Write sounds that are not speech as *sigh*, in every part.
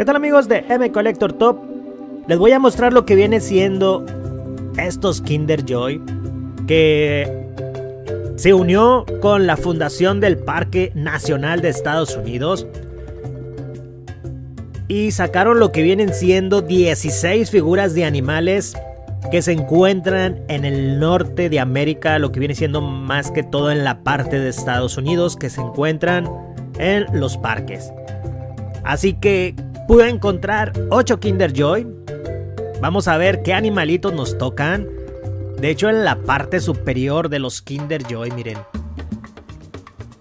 ¿Qué tal amigos de M Collector Top? Les voy a mostrar lo que viene siendo estos Kinder Joy que se unió con la fundación del Parque Nacional de Estados Unidos y sacaron lo que vienen siendo 16 figuras de animales que se encuentran en el norte de América, lo que viene siendo más que todo en la parte de Estados Unidos, que se encuentran en los parques. Así que pude encontrar 8 Kinder Joy. Vamos a ver qué animalitos nos tocan. De hecho, en la parte superior de los Kinder Joy, miren.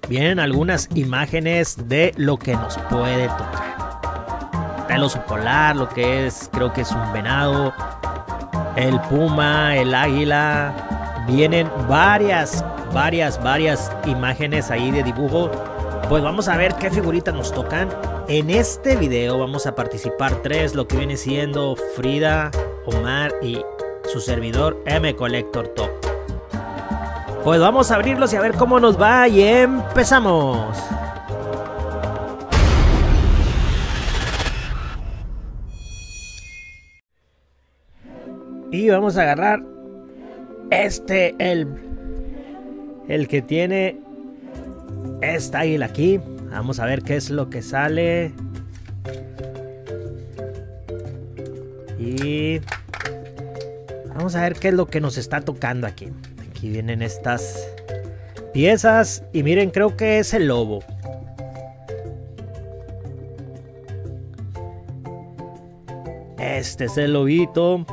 Vienen algunas imágenes de lo que nos puede tocar. El oso polar, lo que es, creo que es un venado. El puma, el águila. Vienen varias, varias, varias imágenes ahí de dibujo. Pues vamos a ver qué figuritas nos tocan. En este video vamos a participar tres, lo que viene siendo Frida, Omar y su servidor M Collector Top. Pues vamos a abrirlos y a ver cómo nos va y empezamos. Y vamos a agarrar este, el, el que tiene esta águila aquí. Vamos a ver qué es lo que sale. Y vamos a ver qué es lo que nos está tocando aquí. Aquí vienen estas piezas. Y miren, creo que es el lobo. Este es el lobito.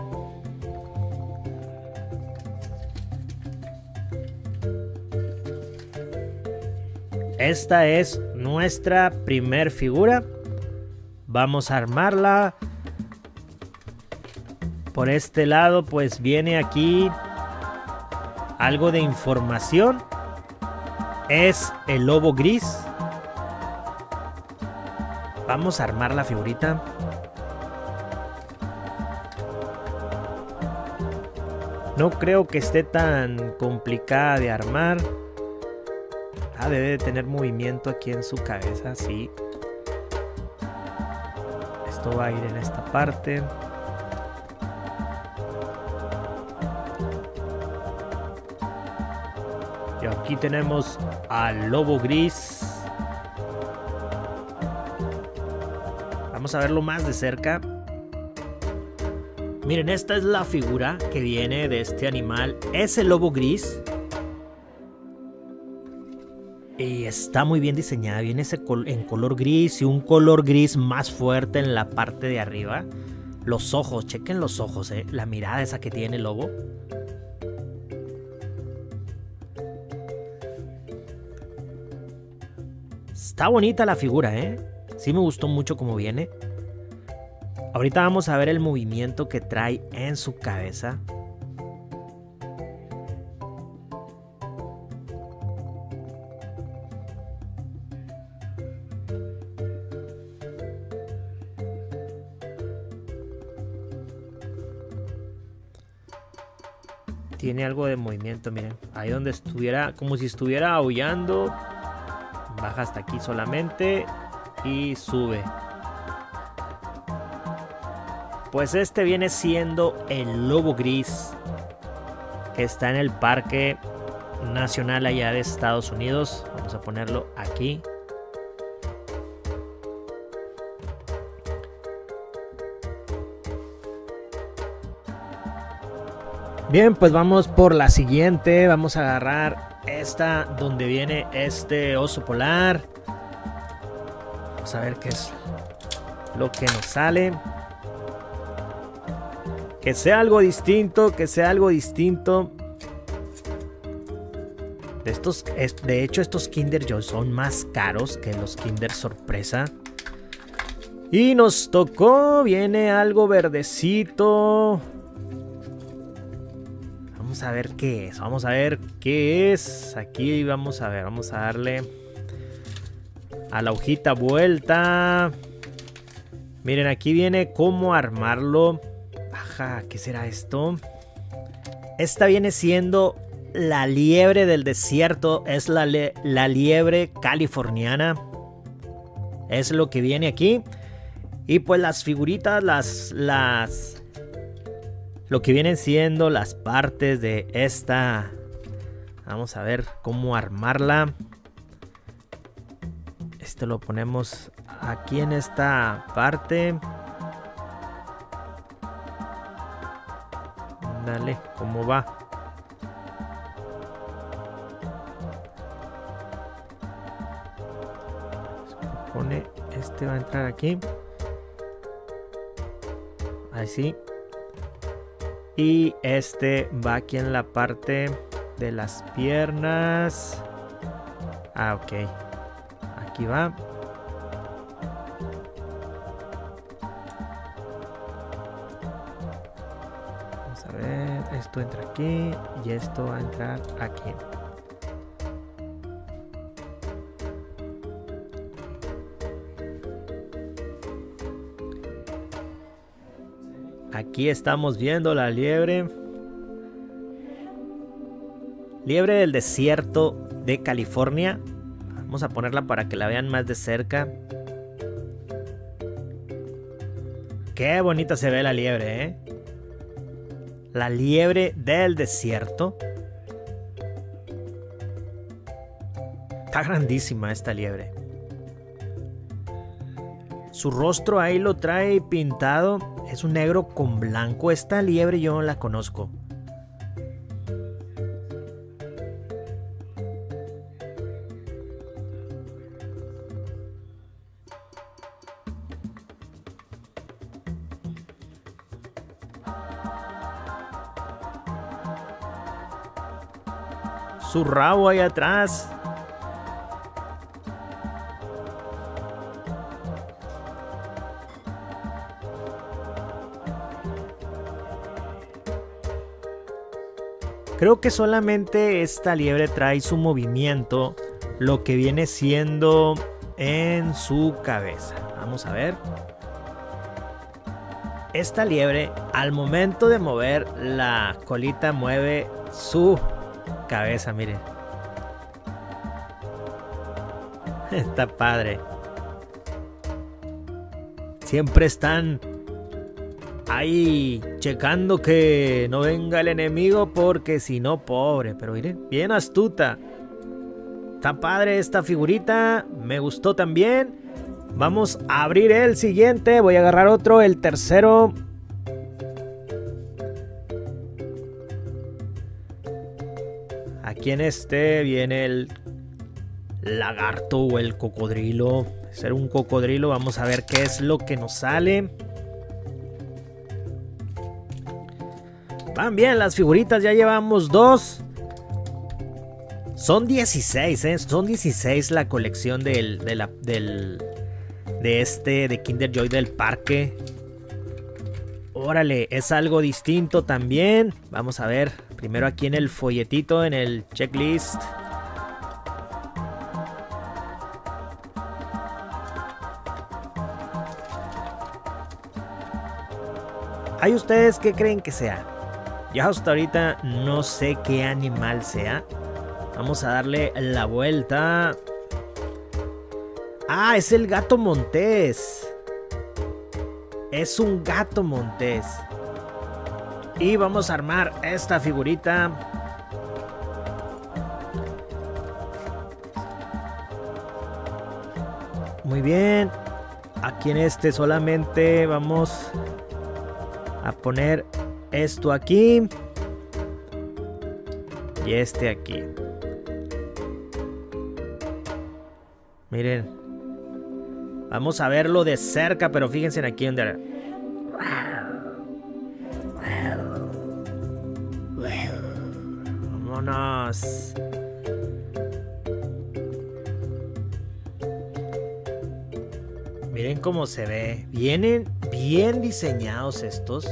Esta es nuestra primer figura. Vamos a armarla. Por este lado pues viene aquí algo de información. Es el lobo gris. Vamos a armar la figurita. No creo que esté tan complicada de armar. Ah, debe de tener movimiento aquí en su cabeza, sí. Esto va a ir en esta parte. Y aquí tenemos al lobo gris. Vamos a verlo más de cerca. Miren, esta es la figura que viene de este animal. Es el lobo gris. Y está muy bien diseñada, viene ese en color gris y un color gris más fuerte en la parte de arriba. Los ojos, chequen los ojos, eh, la mirada esa que tiene el lobo. Está bonita la figura, ¿eh? Sí me gustó mucho como viene. Ahorita vamos a ver el movimiento que trae en su cabeza. Tiene algo de movimiento, miren. Ahí donde estuviera, como si estuviera aullando. Baja hasta aquí solamente y sube. Pues este viene siendo el lobo gris que está en el Parque Nacional allá de Estados Unidos. Vamos a ponerlo aquí. Bien, pues vamos por la siguiente. Vamos a agarrar esta donde viene este oso polar. Vamos a ver qué es lo que nos sale. Que sea algo distinto, que sea algo distinto. Estos, de hecho, estos Kinder Joy son más caros que los Kinder Sorpresa. Y nos tocó, viene algo verdecito. A ver qué es. Vamos a ver qué es. Aquí vamos a ver. Vamos a darle a la hojita vuelta. Miren, aquí viene cómo armarlo. Ajá, ¿qué será esto? Esta viene siendo la liebre del desierto. Es la, la liebre californiana. Es lo que viene aquí. Y pues las figuritas, las, las, lo que vienen siendo las partes de esta. Vamos a ver cómo armarla. Esto lo ponemos aquí en esta parte. Dale, ¿cómo va? Pone, este va a entrar aquí. Así. Y este va aquí en la parte de las piernas. Ah, ok. Aquí va. Vamos a ver. Esto entra aquí. Y esto va a entrar aquí. Aquí estamos viendo la liebre. Liebre del desierto de California. Vamos a ponerla para que la vean más de cerca. Qué bonita se ve la liebre, ¿eh? La liebre del desierto. Está grandísima esta liebre. Su rostro ahí lo trae pintado. Es un negro con blanco. Esta liebre yo no la conozco. Su rabo ahí atrás. Creo que solamente esta liebre trae su movimiento, lo que viene siendo en su cabeza. Vamos a ver. Esta liebre, al momento de mover la colita, mueve su cabeza, miren. *laughs* Está padre. Siempre están ahí checando que no venga el enemigo porque si no, pobre. Pero miren, bien astuta. Está padre esta figurita. Me gustó también. Vamos a abrir el siguiente. Voy a agarrar otro, el tercero. Aquí en este viene el lagarto o el cocodrilo. Ser un cocodrilo. Vamos a ver qué es lo que nos sale. Van bien las figuritas, ya llevamos dos. Son 16, ¿eh? Son 16 la colección del, de, del, de este, de Kinder Joy del parque. Órale, es algo distinto también. Vamos a ver, primero aquí en el folletito, en el checklist. ¿Hay ustedes qué creen que sea? Yo hasta ahorita no sé qué animal sea. Vamos a darle la vuelta. Ah, es el gato montés. Es un gato montés. Y vamos a armar esta figurita. Muy bien. Aquí en este solamente vamos a poner esto aquí y este aquí. Miren. Vamos a verlo de cerca, pero fíjense aquí donde... Vámonos. Miren cómo se ve. Vienen bien diseñados estos.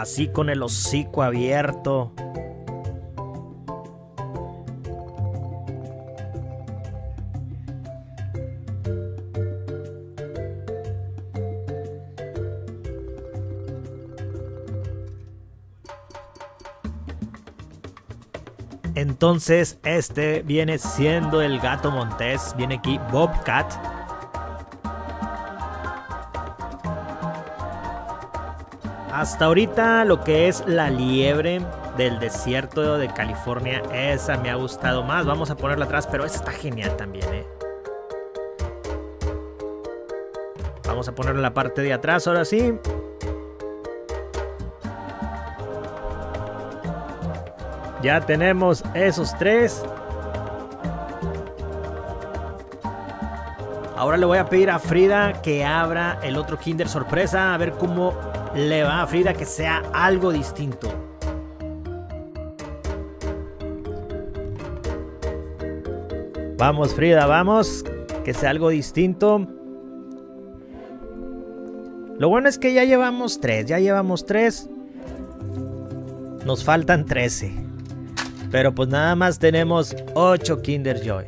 Así con el hocico abierto. Entonces este viene siendo el gato montés. Viene aquí Bobcat. Hasta ahorita lo que es la liebre del desierto de California, esa me ha gustado más. Vamos a ponerla atrás, pero esa está genial también, ¿eh? Vamos a ponerla en la parte de atrás ahora sí. Ya tenemos esos tres. Ahora le voy a pedir a Frida que abra el otro Kinder sorpresa. A ver cómo le va a Frida que sea algo distinto. Vamos Frida, vamos. Que sea algo distinto. Lo bueno es que ya llevamos tres. Ya llevamos tres. Nos faltan 13. Pero pues nada más tenemos 8 Kinder Joy.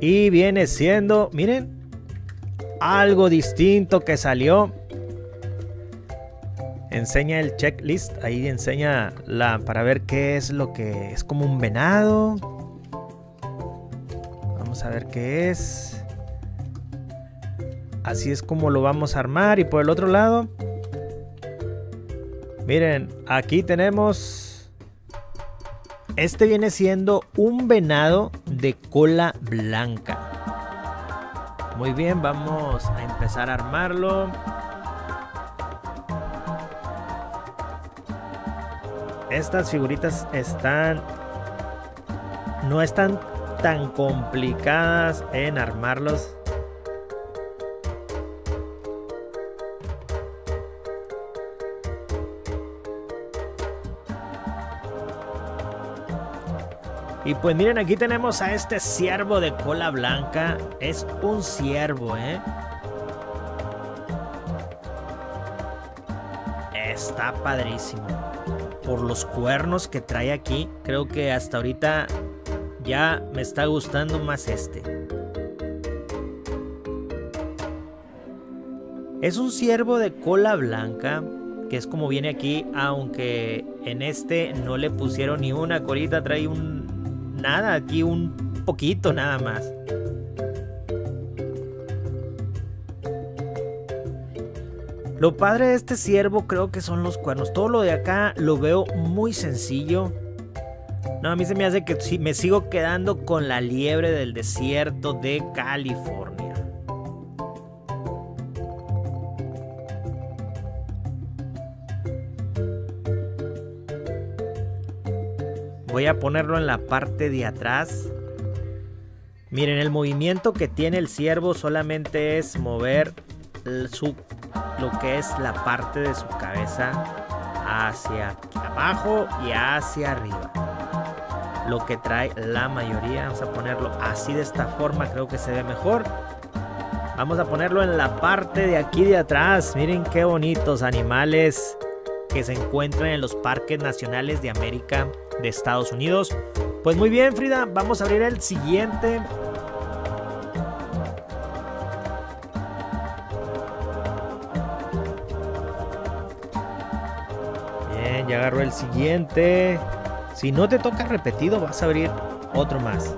Y viene siendo, miren, algo distinto que salió. Enseña el checklist, ahí enseña la para ver qué es lo que es como un venado. Vamos a ver qué es. Así es como lo vamos a armar y por el otro lado Miren, aquí tenemos... Este viene siendo un venado de cola blanca. Muy bien, vamos a empezar a armarlo. Estas figuritas están... No están tan complicadas en armarlos. Y pues miren, aquí tenemos a este ciervo de cola blanca. Es un ciervo, ¿eh? Está padrísimo. Por los cuernos que trae aquí, creo que hasta ahorita ya me está gustando más este. Es un ciervo de cola blanca, que es como viene aquí, aunque en este no le pusieron ni una colita, trae un nada, aquí un poquito nada más. Lo padre de este ciervo creo que son los cuernos. Todo lo de acá lo veo muy sencillo. No, a mí se me hace que me sigo quedando con la liebre del desierto de California. Voy a ponerlo en la parte de atrás. Miren, el movimiento que tiene el ciervo solamente es mover su, lo que es la parte de su cabeza hacia abajo y hacia arriba. Lo que trae la mayoría, vamos a ponerlo así de esta forma, creo que se ve mejor. Vamos a ponerlo en la parte de aquí de atrás. Miren qué bonitos animales que se encuentran en los parques nacionales de América de Estados Unidos. Pues muy bien, Frida, vamos a abrir el siguiente. Bien, ya agarró el siguiente. Si no te toca repetido, vas a abrir otro más.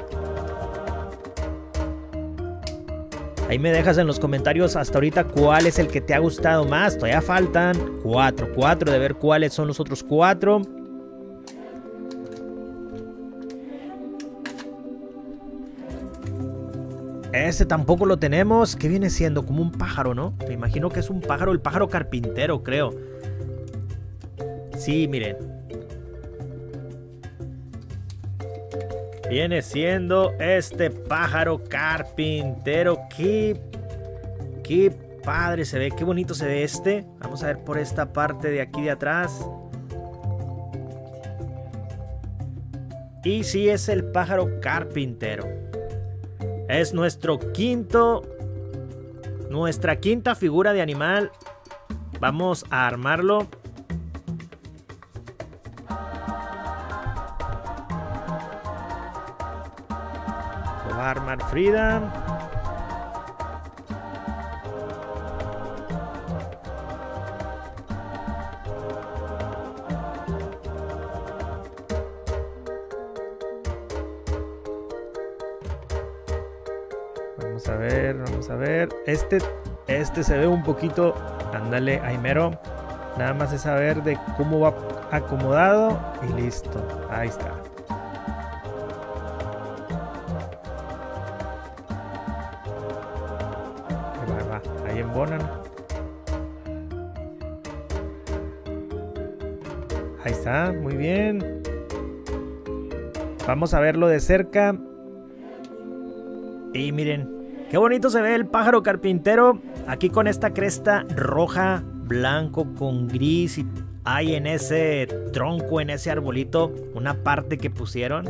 Ahí me dejas en los comentarios hasta ahorita cuál es el que te ha gustado más. Todavía faltan cuatro, cuatro de ver cuáles son los otros cuatro. Ese tampoco lo tenemos. ¿Qué viene siendo? Como un pájaro, ¿no? Me imagino que es un pájaro, el pájaro carpintero, creo. Sí, miren. Viene siendo este pájaro carpintero. Qué, qué padre se ve, qué bonito se ve este. Vamos a ver por esta parte de aquí de atrás. Y sí es el pájaro carpintero. Es nuestro quinto. Nuestra quinta figura de animal. Vamos a armarlo. Vamos a ver, vamos a ver. Este, este se ve un poquito. Ándale, Aimero. Nada más es saber de cómo va acomodado y listo. Ahí está. Ahí está, muy bien. Vamos a verlo de cerca. Y miren, qué bonito se ve el pájaro carpintero aquí con esta cresta roja, blanco con gris y hay en ese tronco, en ese arbolito, una parte que pusieron.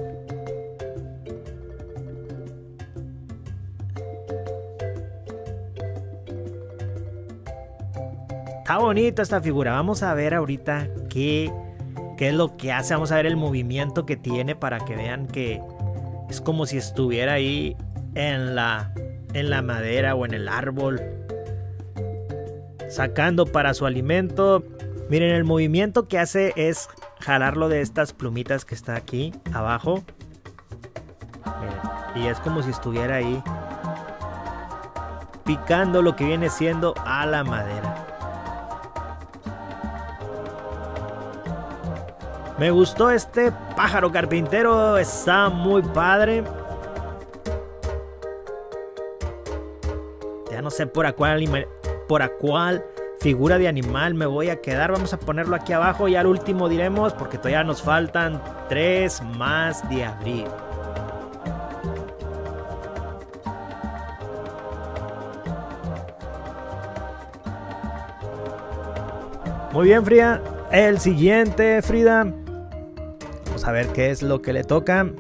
Está bonita esta figura. Vamos a ver ahorita qué, qué es lo que hace. Vamos a ver el movimiento que tiene para que vean que es como si estuviera ahí en la, en la madera o en el árbol. Sacando para su alimento. Miren, el movimiento que hace es jalarlo de estas plumitas que está aquí abajo. y es como si estuviera ahí picando lo que viene siendo a la madera. Me gustó este pájaro carpintero, está muy padre. Ya no sé por a cuál, por figura de animal me voy a quedar. Vamos a ponerlo aquí abajo y al último diremos porque todavía nos faltan tres más de abril. Muy bien, Frida. El siguiente, Frida a ver qué es lo que le toca.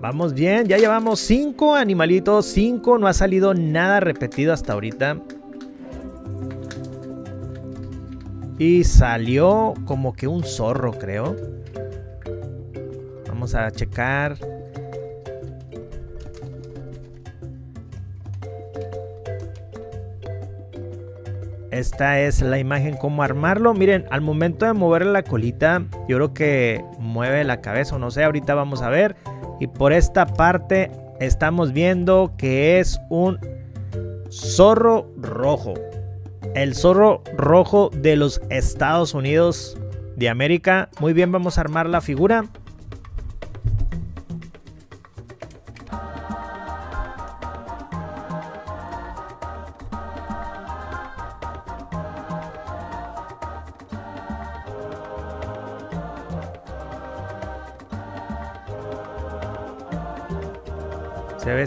Vamos bien, ya llevamos cinco animalitos, cinco, no ha salido nada repetido hasta ahorita. Y salió como que un zorro, creo. Vamos a checar. Esta es la imagen cómo armarlo. Miren, al momento de moverle la colita, yo creo que mueve la cabeza no sé, ahorita vamos a ver. Y por esta parte estamos viendo que es un zorro rojo. El zorro rojo de los Estados Unidos de América. Muy bien, vamos a armar la figura.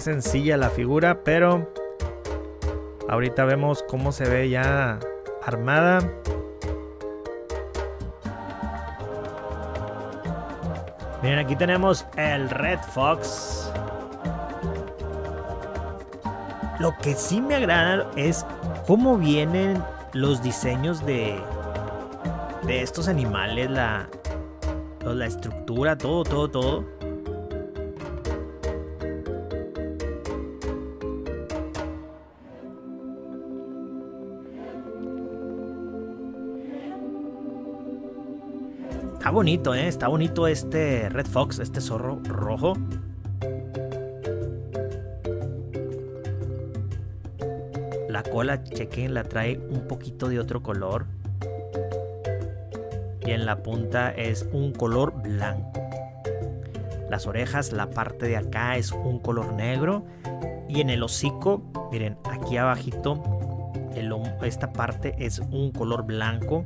Sencilla la figura, pero ahorita vemos cómo se ve ya armada. Miren, aquí tenemos el Red Fox. Lo que sí me agrada es cómo vienen los diseños de, de estos animales, la, la estructura, todo, todo, todo. Bonito, ¿eh? Está bonito este Red Fox, este zorro rojo. La cola, chequen, la trae un poquito de otro color. Y en la punta es un color blanco. Las orejas, la parte de acá es un color negro. Y en el hocico, miren, aquí abajito, esta parte es un color blanco.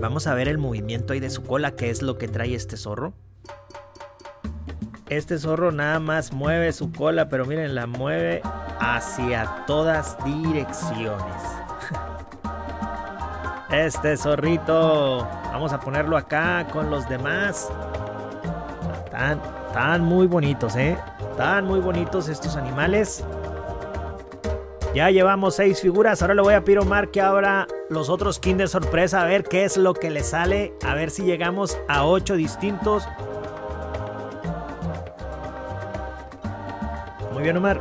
Vamos a ver el movimiento ahí de su cola, que es lo que trae este zorro. Este zorro nada más mueve su cola, pero miren, la mueve hacia todas direcciones. *laughs* Este zorrito, vamos a ponerlo acá con los demás. Están, están muy bonitos, ¿eh? Están muy bonitos estos animales. Ya llevamos seis figuras. Ahora le voy a pedir Omar que abra los otros Kinder sorpresa. A ver qué es lo que le sale. A ver si llegamos a ocho distintos. Muy bien, Omar.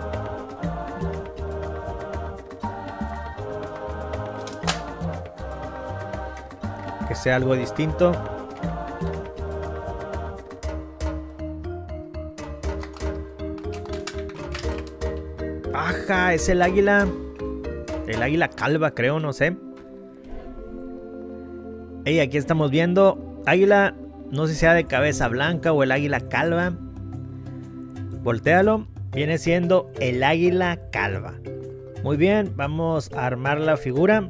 Que sea algo distinto. Es el águila. El águila calva, creo, no sé. Y aquí estamos viendo águila, no sé si sea de cabeza blanca o el águila calva. Voltéalo. Viene siendo el águila calva. Muy bien, vamos a armar la figura.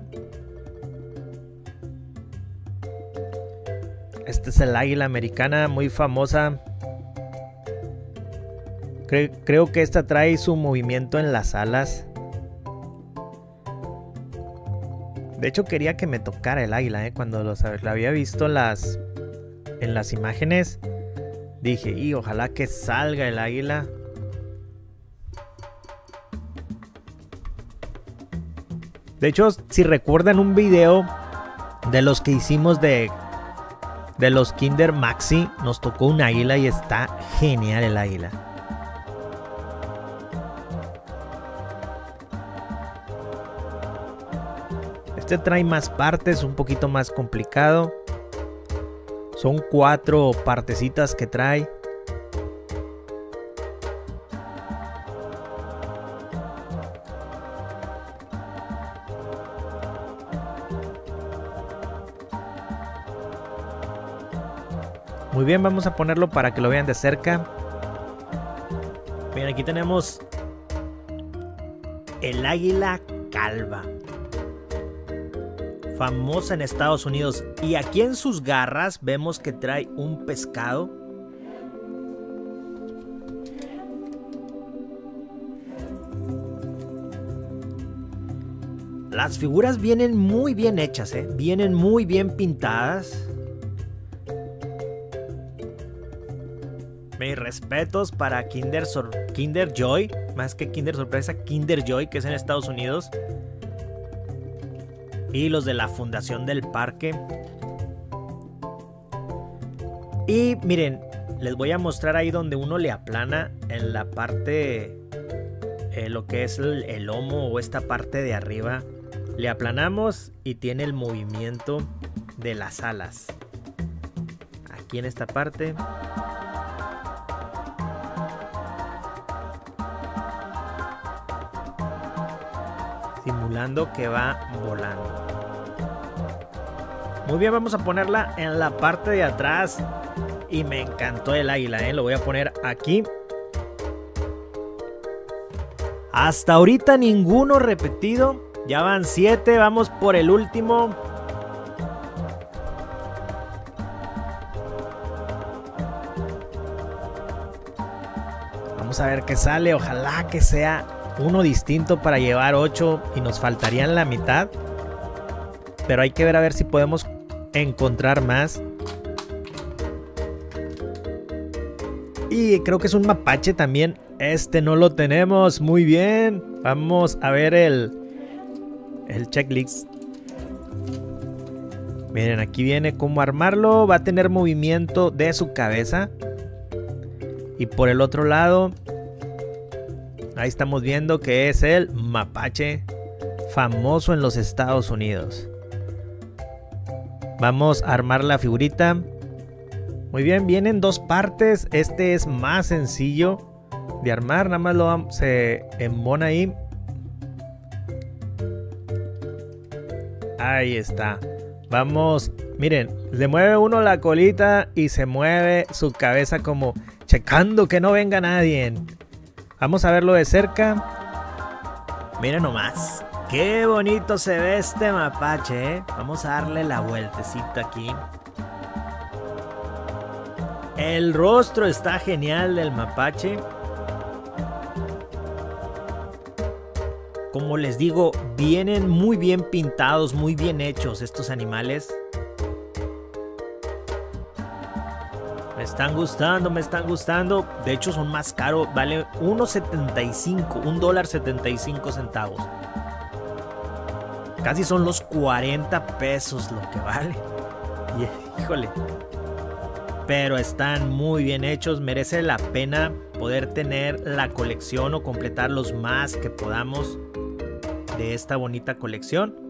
Este es el águila americana, muy famosa. Creo que esta trae su movimiento en las alas. De hecho quería que me tocara el águila, ¿eh? cuando lo, había visto las, en las imágenes. Dije, y ojalá que salga el águila. De hecho, si recuerdan un video de los que hicimos de, de los Kinder Maxi, nos tocó un águila y está genial el águila. Este trae más partes, un poquito más complicado. Son cuatro partecitas que trae. Muy bien, vamos a ponerlo para que lo vean de cerca. Bien, aquí tenemos el águila calva. Famosa en Estados Unidos. Y aquí en sus garras vemos que trae un pescado. Las figuras vienen muy bien hechas, ¿eh? vienen muy bien pintadas. Mis respetos para Kinder, Kinder Joy, más que Kinder Sorpresa, Kinder Joy, que es en Estados Unidos. Y los de la Fundación del Parque. Y miren, les voy a mostrar ahí donde uno le aplana en la parte, eh, lo que es el, el lomo o esta parte de arriba. Le aplanamos y tiene el movimiento de las alas. Aquí en esta parte. Simulando que va volando. Muy bien, vamos a ponerla en la parte de atrás. Y me encantó el águila, ¿eh? Lo voy a poner aquí. Hasta ahorita ninguno repetido. Ya van siete, vamos por el último. Vamos a ver qué sale. Ojalá que sea uno distinto para llevar 8 y nos faltarían la mitad. Pero hay que ver a ver si podemos encontrar más. Y creo que es un mapache también. Este no lo tenemos. Muy bien. Vamos a ver el, el checklist. Miren, aquí viene cómo armarlo. Va a tener movimiento de su cabeza. Y por el otro lado Ahí estamos viendo que es el mapache famoso en los Estados Unidos. Vamos a armar la figurita. Muy bien, vienen dos partes. Este es más sencillo de armar. Nada más lo se embona ahí. Ahí está. Vamos, miren, le mueve uno la colita y se mueve su cabeza como checando que no venga nadie. Vamos a verlo de cerca. Miren nomás. Qué bonito se ve este mapache, ¿eh? Vamos a darle la vueltecita aquí. El rostro está genial del mapache. Como les digo, vienen muy bien pintados, muy bien hechos estos animales. Están gustando, me están gustando. De hecho, son más caros. Vale 1.75, un dólar 75 centavos. Casi son los 40 pesos lo que vale. *laughs* Y, híjole. Pero están muy bien hechos. Merece la pena poder tener la colección o completar los más que podamos de esta bonita colección.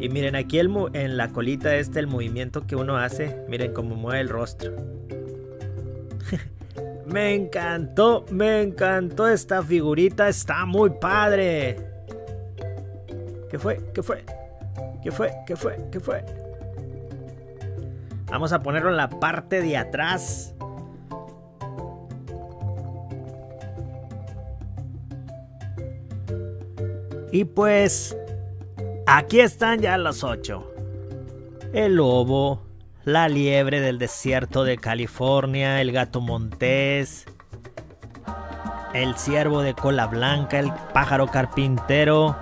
Y miren aquí el en la colita este el movimiento que uno hace. Miren cómo mueve el rostro. *laughs* me encantó, me encantó esta figurita. Está muy padre. ¿Qué fue? ¿Qué fue? ¿Qué fue? ¿Qué fue? ¿Qué fue? Vamos a ponerlo en la parte de atrás. Y pues Aquí están ya los ocho. El lobo, la liebre del desierto de California, el gato montés, el ciervo de cola blanca, el pájaro carpintero,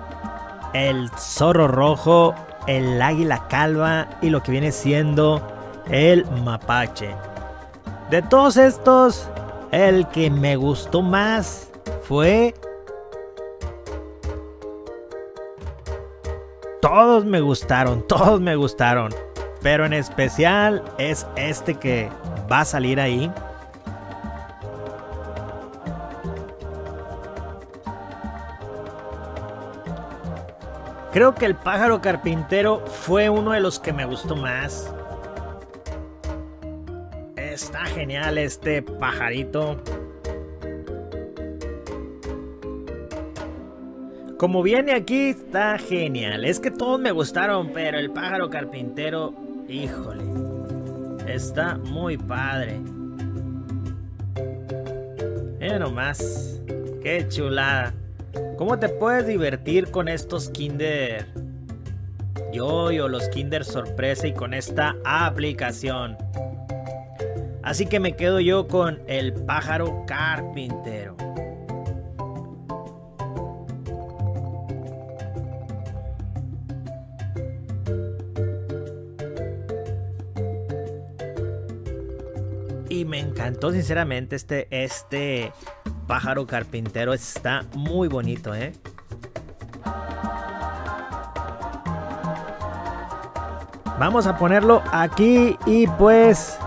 el zorro rojo, el águila calva y lo que viene siendo el mapache. De todos estos, el que me gustó más fue todos me gustaron, todos me gustaron. Pero en especial es este que va a salir ahí. Creo que el pájaro carpintero fue uno de los que me gustó más. Está genial este pajarito. Como viene aquí, está genial. Es que todos me gustaron, pero el pájaro carpintero, híjole, está muy padre. Mira nomás, qué chulada. ¿Cómo te puedes divertir con estos Kinder Yo o los Kinder Sorpresa y con esta aplicación? Así que me quedo yo con el pájaro carpintero. Encantó sinceramente este, este pájaro carpintero. Está muy bonito, ¿eh? Vamos a ponerlo aquí y pues...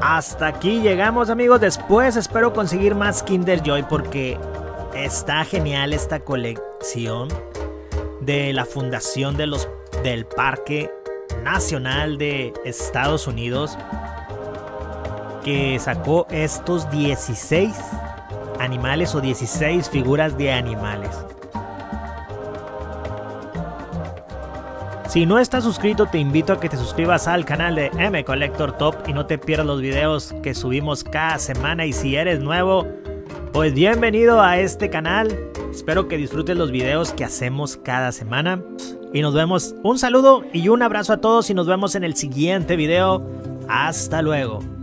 Hasta aquí llegamos amigos. Después espero conseguir más Kinder Joy porque está genial esta colección de la fundación de los, del parque Nacional de Estados Unidos que sacó estos 16 animales o 16 figuras de animales. Si no estás suscrito, te invito a que te suscribas al canal de M Collector Top y no te pierdas los videos que subimos cada semana. Y si eres nuevo, pues bienvenido a este canal. Espero que disfrutes los videos que hacemos cada semana. Y nos vemos. Un saludo y un abrazo a todos y nos vemos en el siguiente video. Hasta luego.